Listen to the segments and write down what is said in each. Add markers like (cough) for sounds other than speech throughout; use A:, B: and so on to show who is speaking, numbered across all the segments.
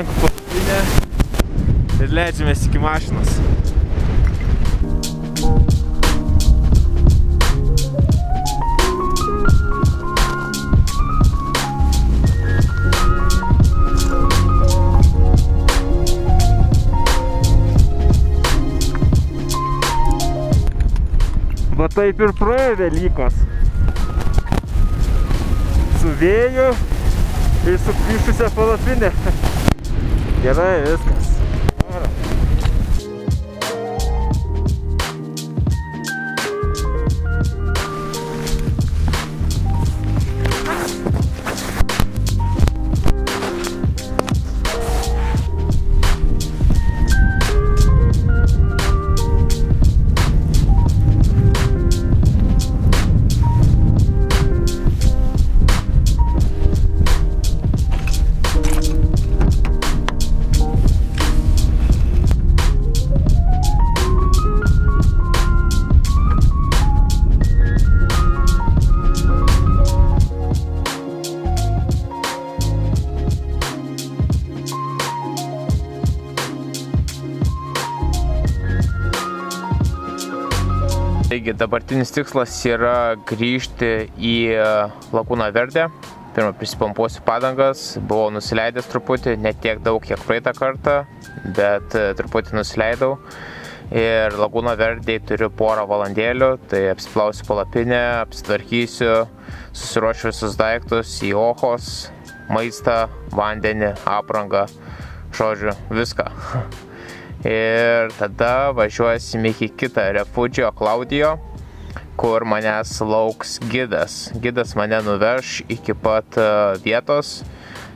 A: Susirenku palapinę ir leidžiamės iki mašinos. Va taip ir praėjo Velykos. Su vėju ir su plyšusią palapinę. (laughs) Get on this. Taigi dabartinis tikslas yra grįžti į Lagūną Verdę. Pirmą prisipompuosiu padangas, buvau nusileidęs truputį, ne tiek daug, kiek praeitą kartą, bet e, truputį nusileidau. Ir Lagūno Verdėj turiu porą valandėlių, tai apsiplausiu palapinę, apsitvarkysiu, susiruošiu visus daiktus į ohos, maistą, vandenį, aprangą, žodžiu, viską. (laughs) Ir tada važiuosim iki kitą refugio Klaudijo, kur manęs lauks gidas. Gidas mane nuveš iki pat e, vietos,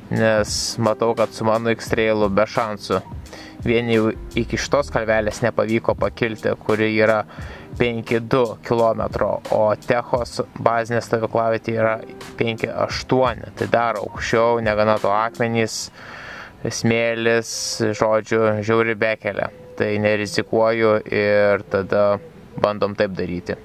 A: nes matau, kad su mano X-trailu be šansų. Vieni iki šitos kalvelės nepavyko pakilti, kuri yra 5-2 km, o Techos bazinė stovyklavietė yra 5-8, tai dar aukščiau, negana to akmenys, smėlis, žodžiu, žiauri bekelė. Tai nerizikuoju ir tada bandom taip daryti.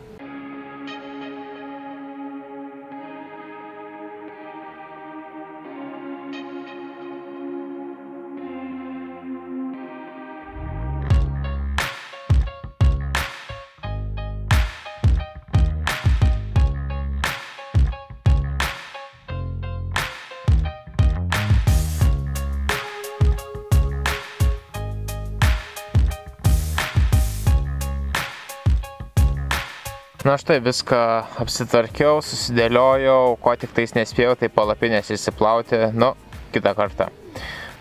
A: Na štai viską apsitvarkiau, susidėliojau, ko tik tais nespėjau, tai palapinės įsiplauti, nu, kitą kartą.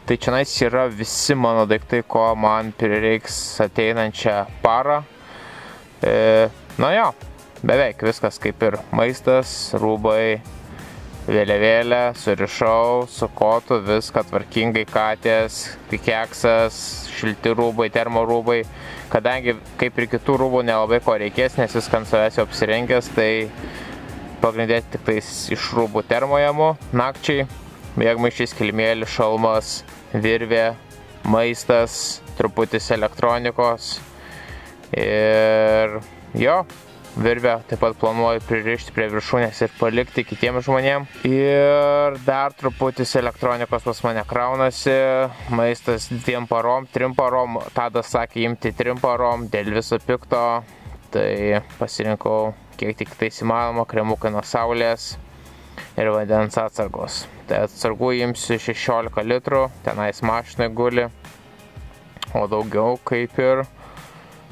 A: Tai čia yra visi mano daiktai, ko man prireiks ateinančią parą. E, na jo, beveik viskas kaip ir maistas, rūbai, vėliavėlė, surišau, su kotu, viską tvarkingai katės, pikeksas, šilti rūbai, termo rūbai. Kadangi kaip ir kitų rūbų nelabai ko reikės, nes viską ant savęs jau apsirengęs, tai pagrindėti tik tais iš rūbų termojamų nakčiai. Mėgmaišys, kilmėlis, šalmas, virvė, maistas, truputis elektronikos. Ir jo, virvę taip pat planuoju pririšti prie viršūnės ir palikti kitiems žmonėms. Ir dar truputis elektronikos pas mane kraunasi, maistas dviem parom, trim parom, Tadas sakė imti trim parom dėl viso pikto, tai pasirinkau kiek tik tai įmanoma, kremukai nuo saulės ir vandens atsargos. Tai atsargų imsiu 16 litrų, tenais mašinai guli, o daugiau kaip ir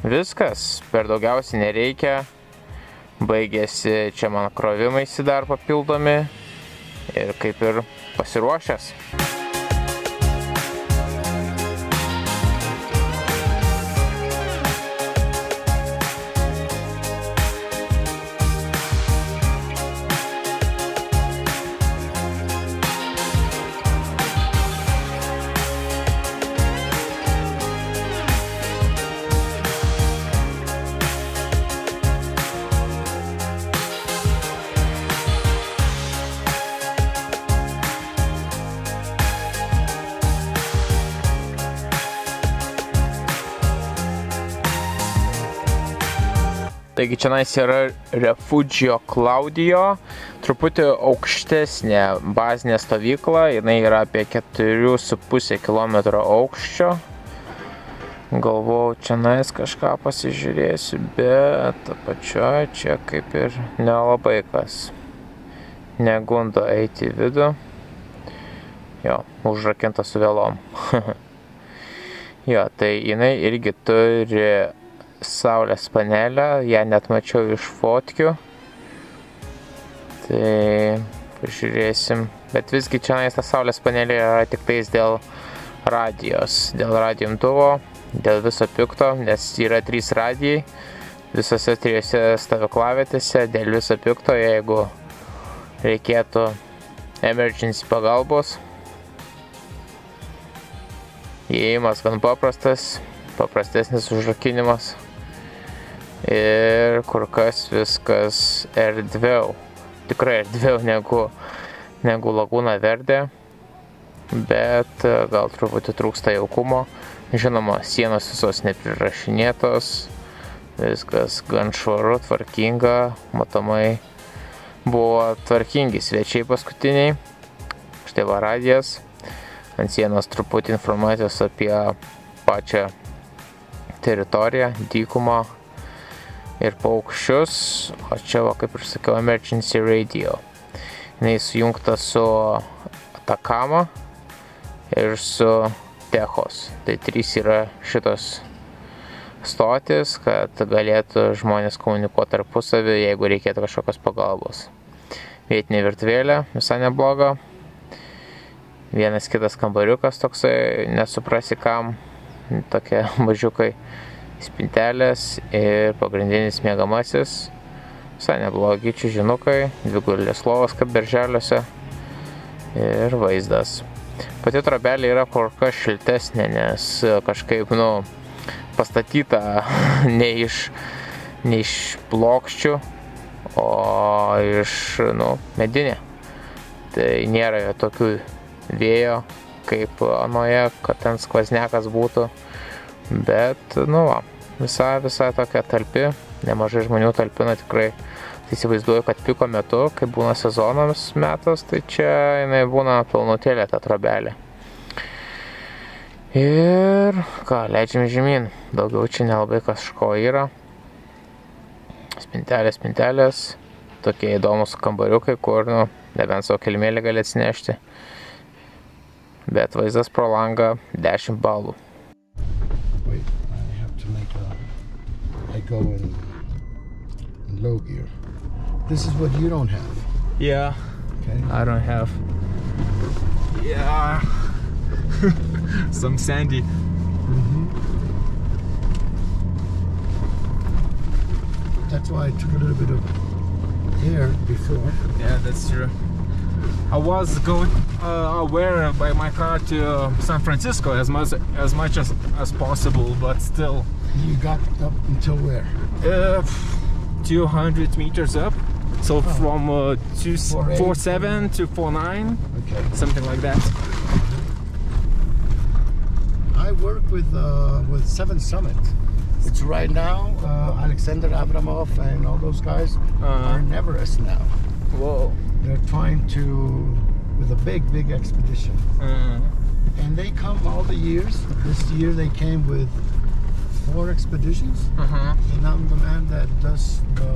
A: viskas, per daugiausiai nereikia baigėsi čia mano krovimaisi dar papildomi ir kaip ir pasiruošęs. Taigi čia yra Refugio Claudio, truputį aukštesnė bazinė stovykla, jinai yra apie 4,5 km aukščio. Galvau, čia nais kažką pasižiūrėsiu, bet apačioje čia kaip ir nelabai kas negundo eiti į vidų. Jo, užrakinta su vėlom. (laughs) jo, tai jinai irgi turi saulės panelę, ją net mačiau iš fotkių. Tai pažiūrėsim. Bet visgi čia ta saulės panelė yra tik tais dėl radijos, dėl radijumtuvo, dėl viso pikto, nes yra trys radijai visose trijose stovyklavietėse, dėl viso pikto, jeigu reikėtų emergency pagalbos. Įėjimas gan paprastas, paprastesnis užrakinimas ir kur kas viskas erdviau, tikrai erdviau negu, negu Lagūna Verdė, bet gal truputį trūksta jaukumo. Žinoma, sienos visos neprirašinėtos, viskas gan švaru, tvarkinga, matomai buvo tvarkingi svečiai paskutiniai. Štai va radijas. Ant sienos truputį informacijos apie pačią teritoriją, dykumą ir paukščius. O čia, va, kaip ir sakiau, emergency radio. Jis sujungta su Atakama ir su Techos. Tai trys yra šitos stotis, kad galėtų žmonės komunikuoti tarpusavį, jeigu reikėtų kažkokios pagalbos. Vietinė virtuvėlė visai nebloga. Vienas kitas kambariukas toksai, nesuprasi kam, tokie (laughs) mažiukai spintelės ir pagrindinis mėgamasis. Visai neblogi čiūžinukai, dvigulės lovas kaip berželiuose ir vaizdas. Pati trobelė yra kur kas šiltesnė, nes kažkaip, nu, pastatyta (laughs) ne iš, ne iš plokščių, o iš, nu, medinė. Tai nėra jo tokių vėjo, kaip anoje, kad ten skvaznekas būtų. Bet, nu, va, visai, visai tokia talpi, nemažai žmonių talpina tikrai. Tai įsivaizduoju, kad piko metu, kai būna sezonams metas, tai čia jinai būna pilnutėlė ta trobelė. Ir ką, leidžiam žemyn. Daugiau čia nelabai kažko yra. Spintelės, spintelės. Tokie įdomus kambariukai, kur, nu, nebent savo kelimėlį gali atsinešti. Bet vaizdas pro langą 10 balų. Go in, in low gear. This is what you don't have. Yeah. Okay. I don't have. Yeah. (laughs) some sandy. Mm -hmm. That's why I took a little bit of air before. Yeah, that's true. I was going uh, aware by my car to uh, San Francisco as much as much as, as possible, but still. You got up until where? Uh, 200 meters up. So oh. from uh, two, four seven to four nine, okay. something like that.
B: I work with uh, with Seven Summit. It's right now uh, Alexander Abramov and all those guys uh, are in Everest now.
A: Whoa!
B: They're trying to with a big big expedition, uh. and they come all the years. This year they came with four expeditions, -huh. and I'm the man that does the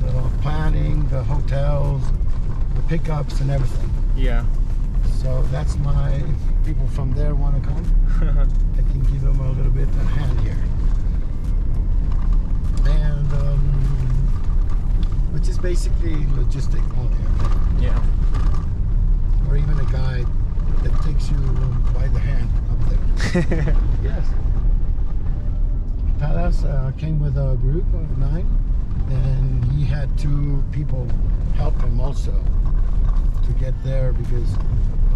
B: the planning, the hotels, the pickups, and everything.
A: Yeah.
B: So that's my people from there want to come, (laughs) I can give them a little bit of hand here. And um, which is basically logistic only.
A: Yeah.
B: Or even a guide that takes you by the hand up there. (laughs) yes. Palace uh, came with a group of nine, and he had two people help him also to get there because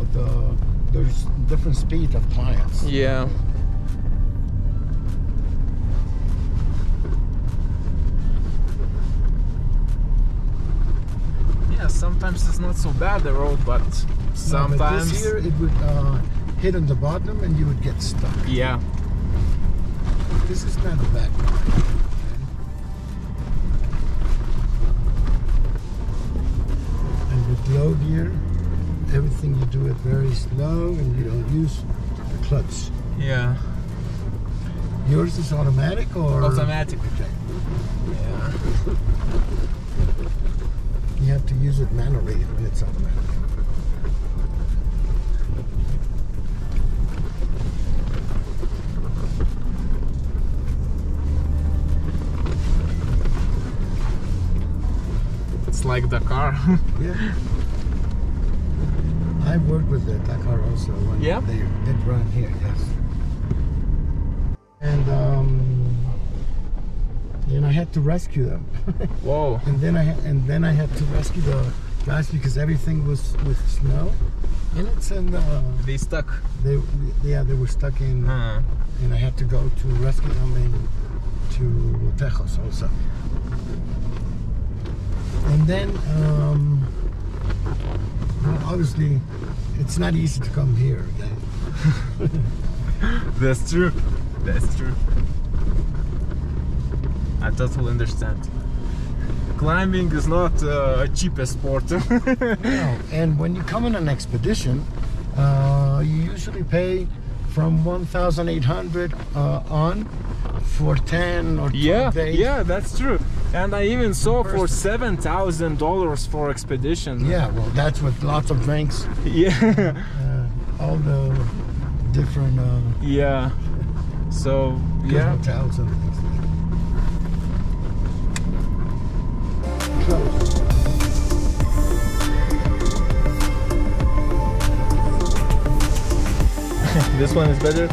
B: of the there's different speed of clients.
A: Yeah. Yeah, sometimes it's not so bad the road, but sometimes. No, but
B: this here it would uh, hit on the bottom and you would get stuck.
A: Yeah
B: this is not a bad. Okay. And with low gear, everything you do it very slow and you don't use the clutch.
C: Yeah.
B: Yours is automatic or?
C: Automatic.
B: Okay.
C: Yeah.
B: You have to use it manually when it's automatic.
C: Like the car. (laughs)
B: Yeah. I've worked with the Dakar also when
C: Yeah?
B: they did run here, yes. And um, and I had to rescue them. (laughs)
C: Whoa.
B: and then I and then I had to rescue the guys because everything was with snow in it, and uh,
C: They stuck.
B: they yeah they were stuck in,
C: Uh,
B: and I had to go to rescue them in to Tejos also. And then um, well, obviously it's not easy to come here again. (laughs)
C: that's true. That's true. I totally understand. Climbing is not uh, a cheapest sport. (laughs)
B: No, and when you come on an expedition, uh, you usually pay from 1,800 uh, on for 10 or 12
C: yeah,
B: days.
C: yeah, that's true. And I even saw for seven thousand dollars for expedition.
B: Yeah, well, that's with lots of drinks, (laughs)
C: Yeah.
B: uh, all the different uh,
C: yeah. So yeah.
B: hotels and things like that. Close. (laughs)
C: this one is better.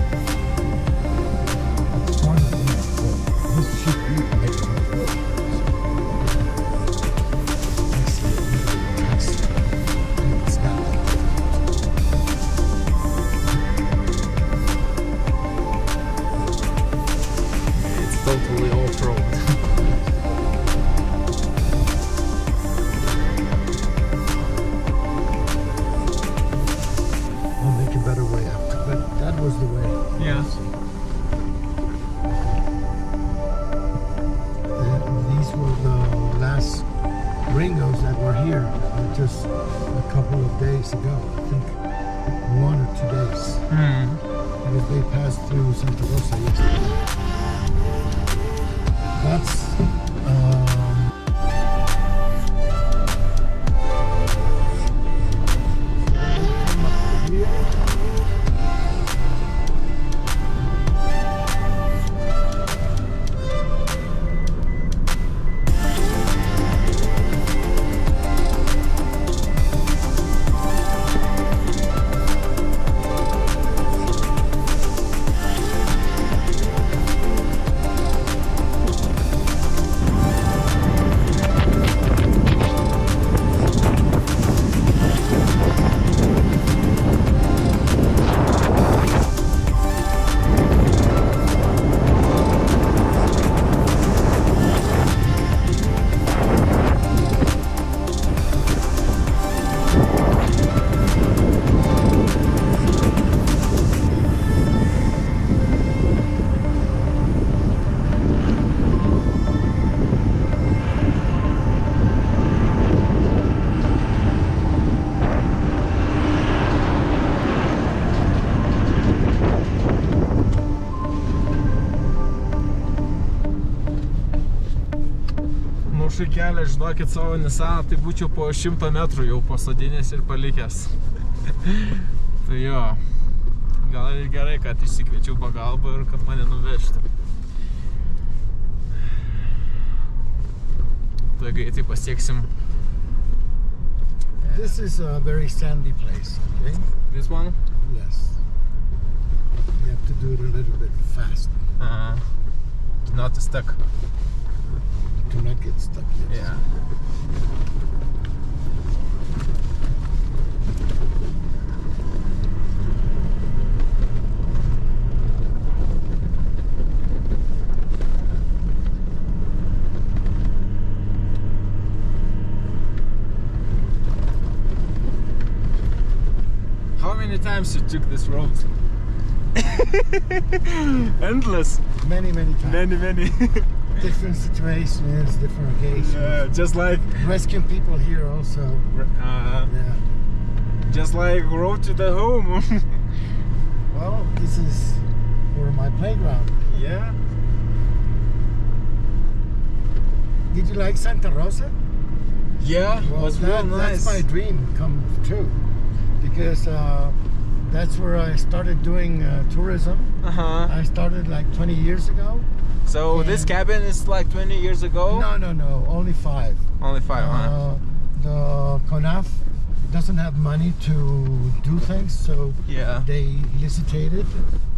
B: Days ago. I think one or two days.
C: Hmm.
B: Because they passed through Santa
C: kelią, žinokit, savo Nisaną, tai būčiau po 100 metrų jau pasodinęs ir palikęs. (laughs) tai jo, gal ir gerai, kad išsikviečiau pagalbą ir kad mane nuvežtų. Tai greitai pasieksim.
B: This is a very sandy place, okay?
C: This one?
B: Yes. You have to do it a little bit fast
C: Uh, not stuck.
B: To not get stuck. Yes.
C: Yeah. How many times you took this road? (laughs) Endless.
B: Many, many times.
C: Many, many. (laughs)
B: Different situations, different occasions.
C: yeah, just like
B: Rescuing people here also.
C: uh,
B: Yeah.
C: just like road to the home. (laughs)
B: well, this is where my playground.
C: yeah.
B: Did you like Santa Rosa?
C: Yeah,
B: Well,
C: was
B: that,
C: real nice.
B: That's my dream come true, because uh, that's where I started doing uh, tourism.
C: Uh-huh.
B: I started like 20 years ago.
C: So this cabin is like 20 years ago?
B: No, no, no, only five.
C: Only five, huh?
B: Uh, the CONAF doesn't have money to do things, so
C: Yeah.
B: they licitated,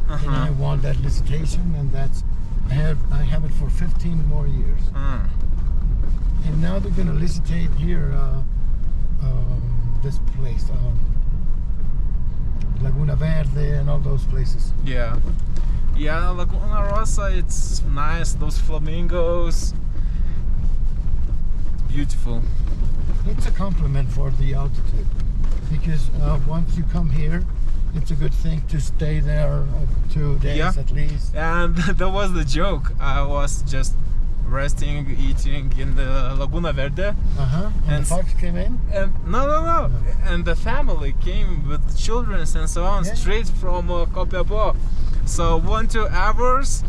B: and I
C: Uh-huh.
B: won that licitation, and that's I have I have it for 15 more years,
C: Mm.
B: and now they're gonna licitate here uh, um, this place, um, Laguna Verde, and all those places.
C: Yeah. Yeah, Laguna Rosa, it's nice. Those flamingos. Beautiful.
B: It's a compliment for the altitude, because uh, once you come here. It's a good thing to stay there uh, two days
C: Yeah.
B: at least.
C: And (laughs) that was the joke. I was just resting, eating in the Laguna Verde.
B: Uh huh. And,
C: And
B: the fox came in.
C: And no, no, no. And the family came with children and so on,
B: Yeah.
C: straight from uh, Copiapó. So one, two hours,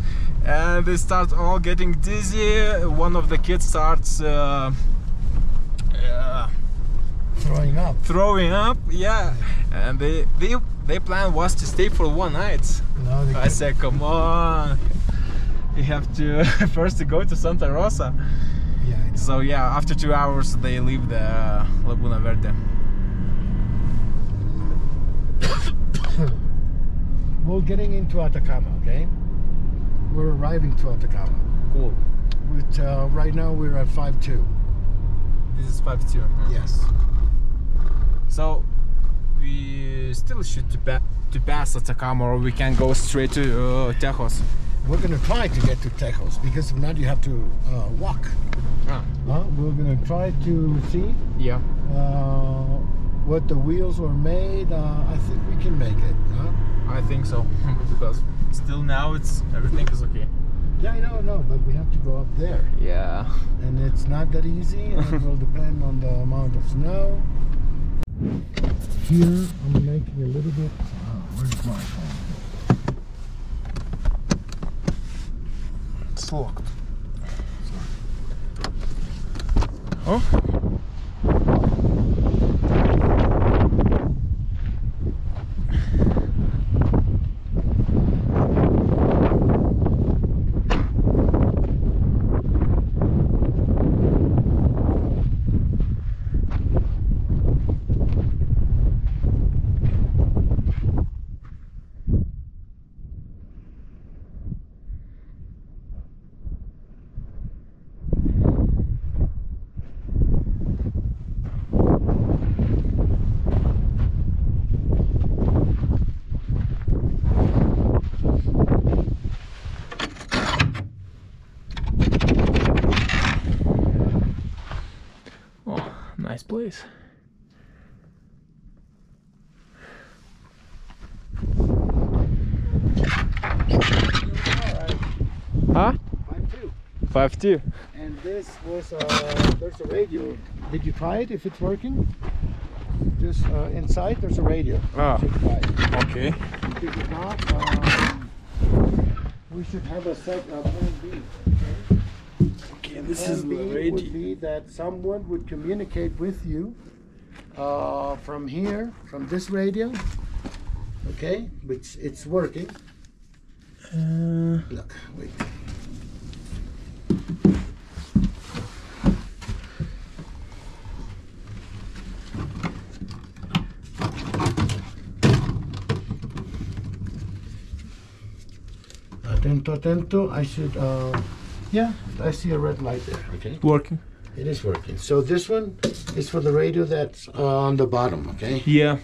C: and they start all getting dizzy. One of the kids starts uh, uh,
B: throwing up.
C: throwing up. Yeah, and they they their plan was to stay for one night.
B: No, they
C: I said, come on. You have to (laughs) first to go to Santa Rosa.
B: Yeah,
C: So yeah, after two hours they leave the uh, Laguna Verde. (coughs)
B: We're getting into Atacama, okay? We're arriving to Atacama.
C: Cool.
B: Which, uh, right now we're at 5-2.
C: This is 52.
B: Yes.
C: So we still should to, pa- to pass Atacama or we can go straight to uh, Tejos.
B: We're gonna try to get to Tejos because if not you have to uh, walk.
C: Ah,
B: Huh? We're gonna try to see
C: yeah.
B: uh, what the wheels were made. Uh, I think we can make it. Huh?
C: I think so (laughs) because still now it's everything is okay.
B: Yeah, I know, no, but we have to go up there.
C: Yeah.
B: and it's not that easy and (laughs) it will depend on the amount of snow here i'm making a little bit uh, where's my phone
C: is locked. So. Oh. Nice place. Huh? Five two.
B: and this was uh, there's a radio did you try it if it's working just uh, inside there's a radio
C: Ah.
B: You should try it.
C: Okay.
B: if it's not um, we should have a set of plan B
C: this
B: Plan
C: is
B: B
C: the
B: would be that someone would communicate with you uh, from here, from this radio. Okay, which it's working.
C: Uh,
B: Look, wait. Atento, atento. I should, uh, yeah, I see a red light there. Okay.
C: working.
B: It is working. So this one is for the radio that's uh, on the bottom, okay?
C: Yeah.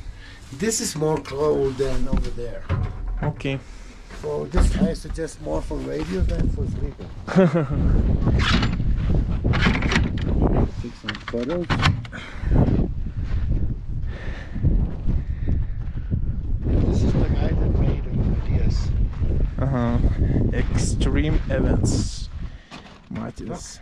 B: This is more cold than over there.
C: Okay.
B: So this I suggest more for radio than for sleeping. (laughs) Take some photos. This is the guy that made ideas.
C: Uh huh. Extreme events.
B: matęs.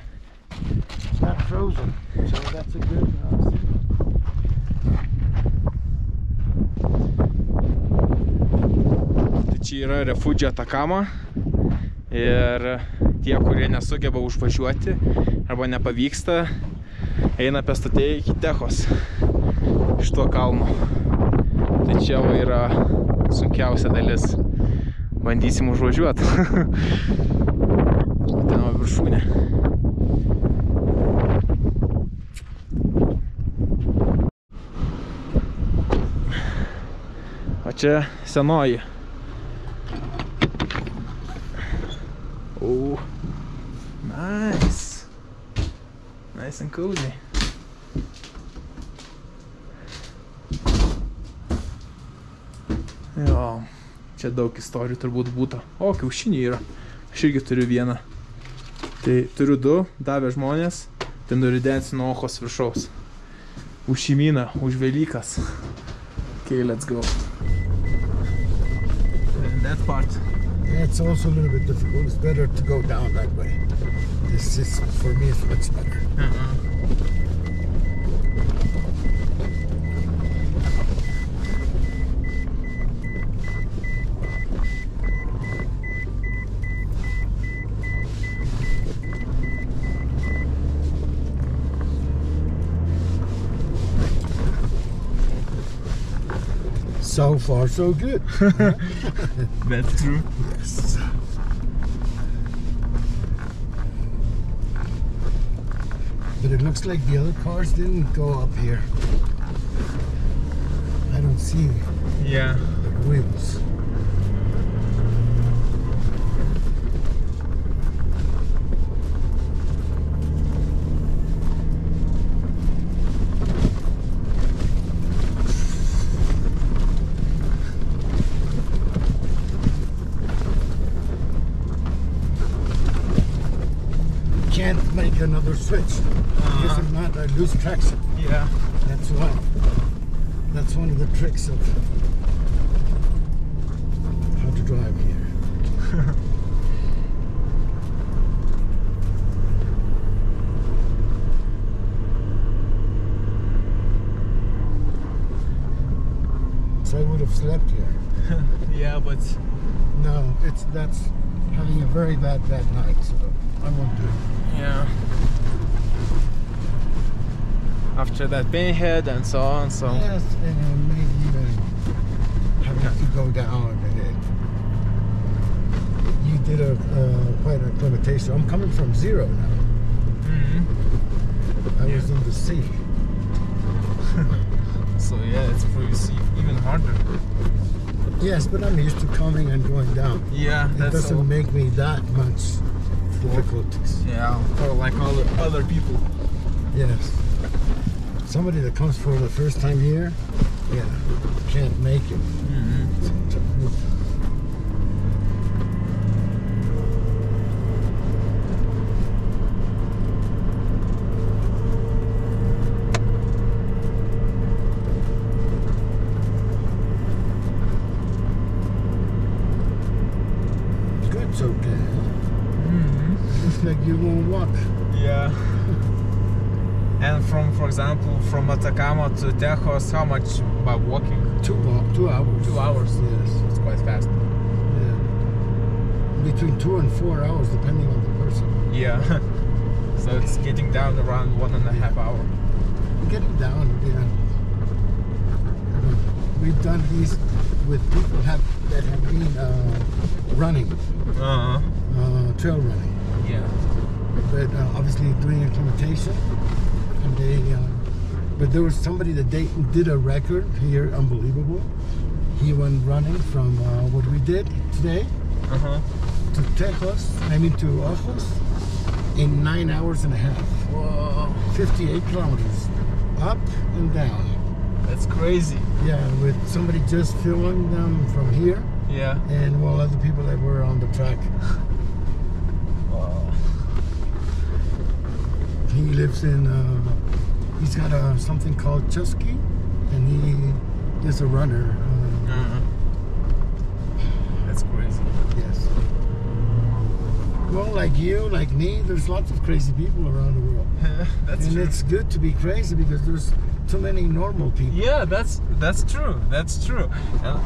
B: Tai
C: čia yra refugio Atakama ir tie, kurie nesugeba užvažiuoti arba nepavyksta, eina pestutėje iki Techos iš tuo kalno. Tai čia va yra sunkiausia dalis. Bandysim užvažiuoti. (laughs) Ten viršūnė. O čia senoji. Oh, nice. Nice and cozy. Jo, čia daug istorijų turbūt būtų. O, kiaušiniai yra. Aš irgi turiu vieną. Tai turiu du, davė žmonės, tai nuridensiu nuo ochos viršaus. Už šeimyną, už Velykas. Okay, let's go. And that part.
B: It's also a little bit difficult. It's better to go down that way. This is, for me, it's much better. So far, so good. (laughs)
C: That's true.
B: Yes. But it looks like the other cars didn't go up here. I don't see
C: Yeah.
B: the wheels. Another switch because uh-huh. if not, I lose traction.
C: Yeah.
B: That's one. That's one of the tricks of how to drive here. (laughs) so I would have slept here. (laughs)
C: Yeah, but
B: No, it's that's having a very bad bad night. So I won't do it.
C: yeah. After that pinhead and so on, so
B: Yes, and maybe even having to go down. You did a uh, quite an acclimatation. I'm coming from zero now.
C: Mhm.
B: I
C: Yeah.
B: was in the sea. (laughs)
C: so yeah, it's pretty see even harder.
B: Yes, but I'm used to coming and going down.
C: Yeah,
B: It doesn't
C: all.
B: make me that much difficulties.
C: Yeah, or like all the other people.
B: Yes. Somebody that comes for the first time here, yeah, can't make it.
C: Mm-hmm.
B: Good, so good.
C: Mm-hmm.
B: Looks like you won't walk.
C: Yeah. And from, for example, from Atacama to Tejos, how much by walking?
B: Two two hours.
C: Two hours.
B: Yes.
C: It's quite fast.
B: Yeah. Between two and four hours, depending on the person.
C: Yeah. (laughs) so it's getting down around one and a half hour.
B: Getting down, yeah. We've done these with people have that have been uh, running,
C: Uh-huh.
B: uh, trail running,
C: Yeah.
B: but uh, obviously doing implementation. And they, but there was somebody that they did a record here, unbelievable. He went running from uh, what we did today
C: Uh-huh.
B: to Tejos, I mean to Ojos, in nine hours and a half.
C: Whoa.
B: 58 kilometers, up and down.
C: That's crazy.
B: Yeah, with somebody just filming them from here,
C: Yeah.
B: and while other people that were on the track. He lives in. Uh, he's got a something called Chusky, and he is a runner. Uh,
C: Uh-huh. That's crazy.
B: yes. Well, like you, like me, there's lots of crazy people around the world. (laughs)
C: That's
B: and
C: true.
B: it's good to be crazy because there's too many normal people.
A: Yeah, that's that's true. That's true. Uh,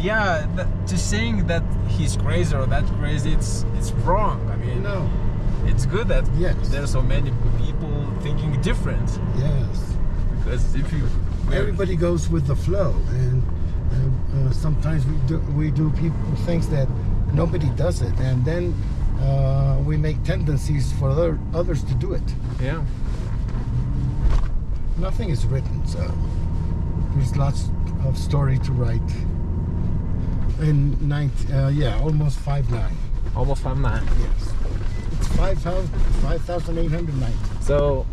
A: yeah, that, just saying that he's crazy or that crazy, it's it's wrong. I mean,
B: No.
A: it's good that
B: Yes.
A: there's so many thinking different.
B: Yes.
A: Because if you
B: Everybody goes with the flow, and uh, uh, sometimes we do we do people things that nobody does it, and then uh, we make tendencies for other, others to do it.
A: yeah.
B: Nothing is written, so there's lots of story to write. In nine, uh, yeah, almost five nine.
A: Almost five nine.
B: Yes, it's five thousand five thousand eight hundred nine.
A: So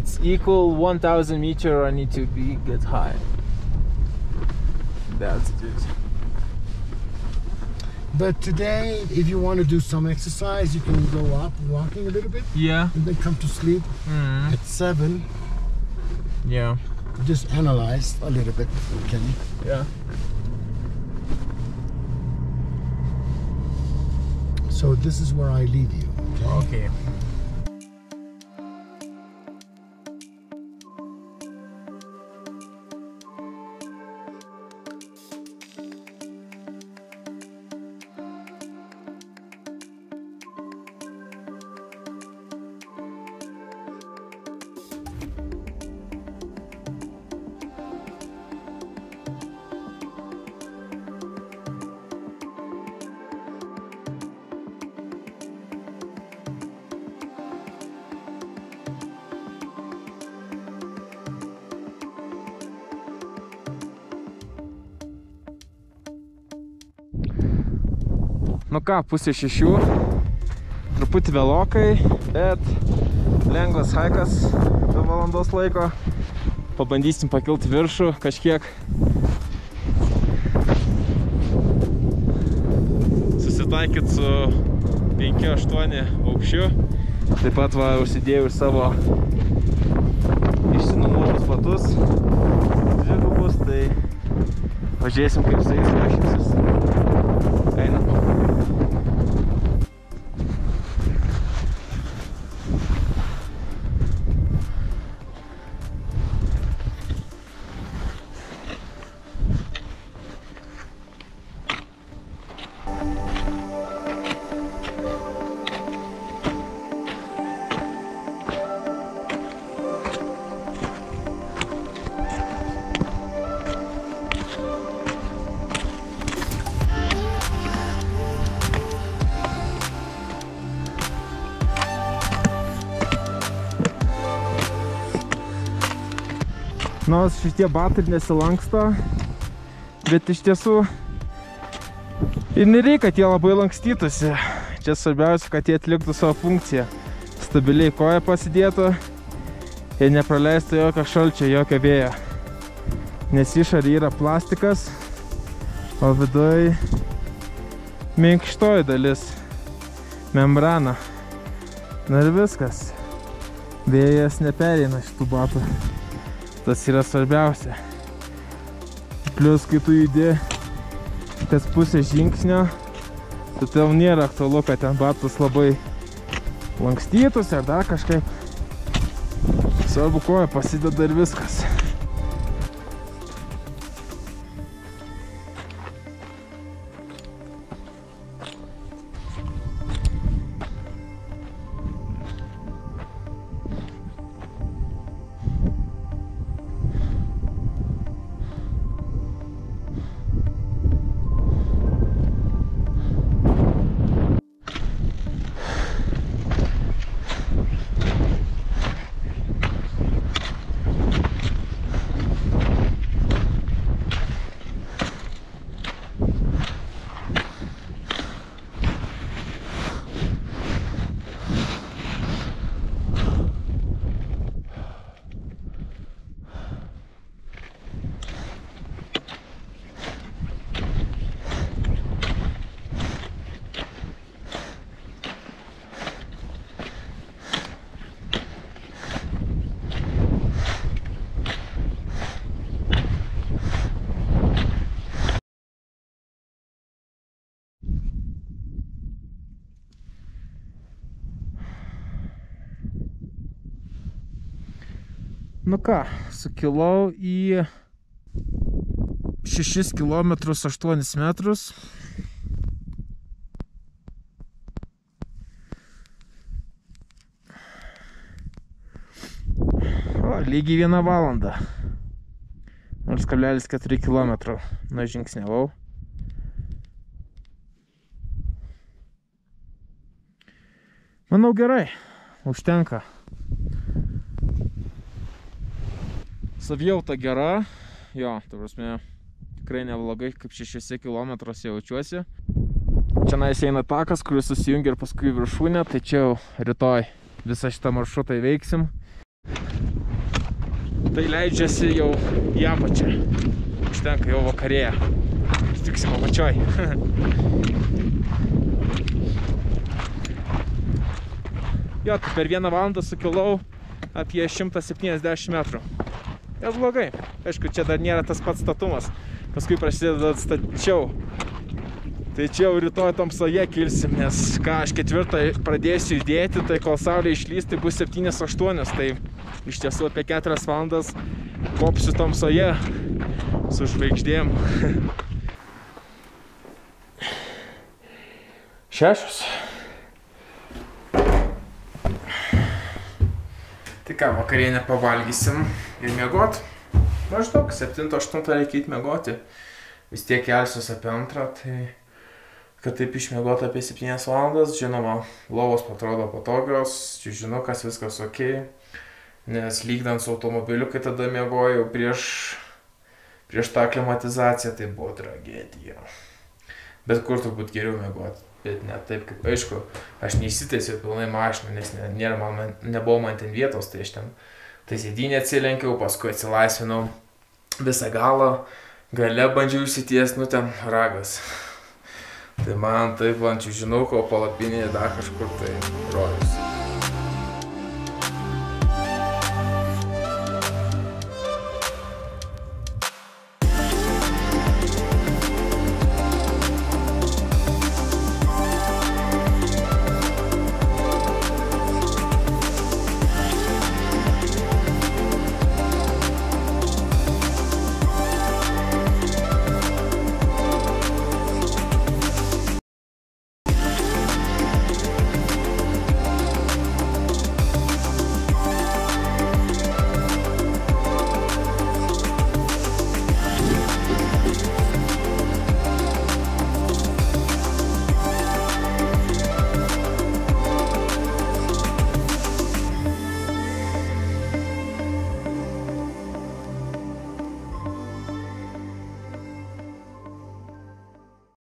A: it's equal 1000 meter I need to be get high. That's it.
B: But today, if you want to do some exercise, you can go up walking a little bit
A: Yeah.
B: and then come to sleep
A: Mm.
B: at seven.
A: Yeah.
B: Just analyze a little bit, Kenny.
A: Yeah.
B: So this is where I leave you.
A: Okay. Nu ką, pusė šešių. Truputį vėlokai, bet lengvas haikas 2 valandos laiko. Pabandysim pakilti viršų kažkiek. Susitaikyt su 5-8 aukščiu. Taip pat va, užsidėjau ir savo išsinuomotus batus. Dvigubus, tai pažiūrėsim kaip su jais rašysis. Nors šitie batai ir nesilanksto, bet iš tiesų ir nereikia, kad jie labai lankstytųsi. Čia svarbiausia, kad jie atliktų savo funkciją. Stabiliai koja pasidėtų ir nepraleistų jokio šalčio, jokio vėjo. Nes išorė yra plastikas, o viduj minkštoji dalis, membrana. Na ir viskas. Vėjas nepereina šitų batų. Tas yra svarbiausia. Plius, kai tu judi kas pusę žingsnio, tai tau nėra aktualu, kad ten batas labai lankstytųsi ar dar kažkaip. Svarbu koja pasideda ir viskas. Nu ką, sukilau į 6 km 8 metrus. O, lygiai vieną valandą. 0,4 km nužingsniavau. Manau gerai, užtenka. Savijauta gera, jo, ta prasme, tikrai neblogai, kaip 6 km jaučiuosi. Čia nais eina takas, kuris susijungia ir paskui viršūnė, tai čia jau rytoj visą šitą maršrutą įveiksim. Tai leidžiasi jau į apačią. Užtenka jau vakarėje. Stiksim apačioj. (laughs) jo, tai per vieną valandą sukilau apie 170 metrų. Neblogai. Aišku, čia dar nėra tas pats statumas. Paskui prasideda stačiau. Tai čia jau rytoj tamsoje kilsim, nes ką, aš ketvirtą pradėsiu judėti, tai kol saulė išlys, tai bus 7-8. Tai iš tiesų apie 4 valandas kopsiu tamsoje su žvaigždėm. (laughs) Šešios. Ką, vakarienę pavalgysim ir miegot. Maždaug 7-8 reikia įt miegoti. Vis tiek kelsiuos apie antrą, tai kad taip išmiegot apie 7 valandas, žinoma, lovos atrodo patogios, čiužinukas, viskas ok, nes lygdant su automobiliu, kai tada miegojau prieš, prieš tą klimatizaciją, tai buvo tragedija. Bet kur turbūt geriau miegoti, bet ne taip kaip, aišku, aš neįsitėsiu pilnai mašiną, nes ne, nėra man, nebuvo man ten vietos, tai aš ten tai sėdynę atsilenkiau, paskui atsilaisvinau visą galą, gale bandžiau išsities, nu ten ragas. Tai man taip ant čiūžinuko palapinėje dar kažkur tai rojus.